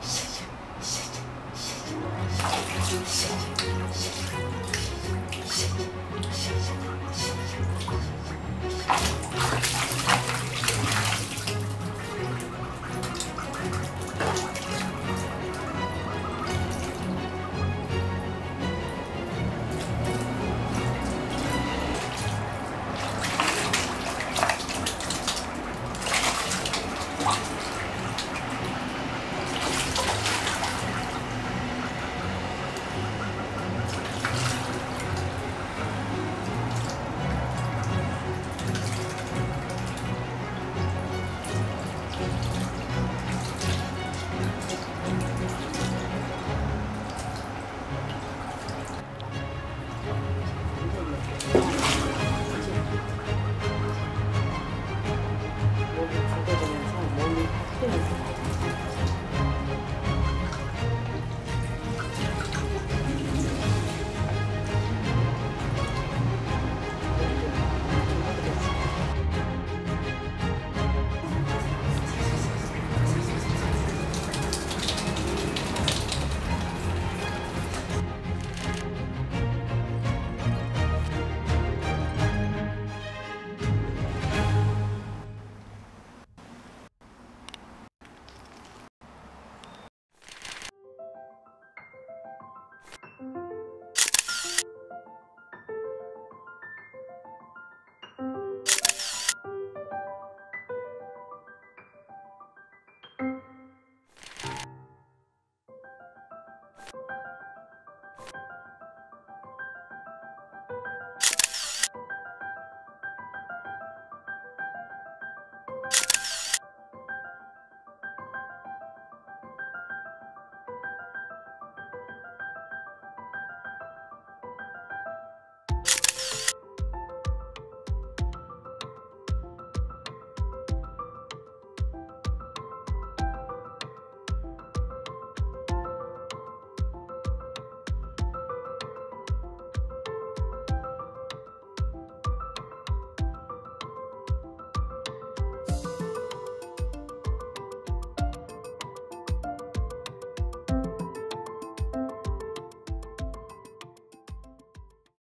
谢谢，谢谢，谢谢。